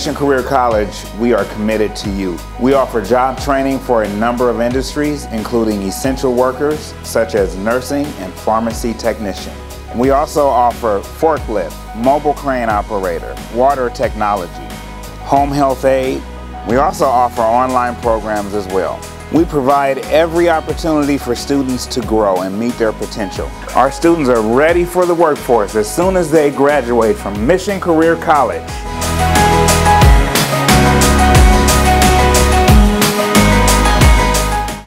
Mission Career College, we are committed to you. We offer job training for a number of industries, including essential workers such as nursing and pharmacy technician. We also offer forklift, mobile crane operator, water technology, home health aid. We also offer online programs as well. We provide every opportunity for students to grow and meet their potential. Our students are ready for the workforce as soon as they graduate from Mission Career College.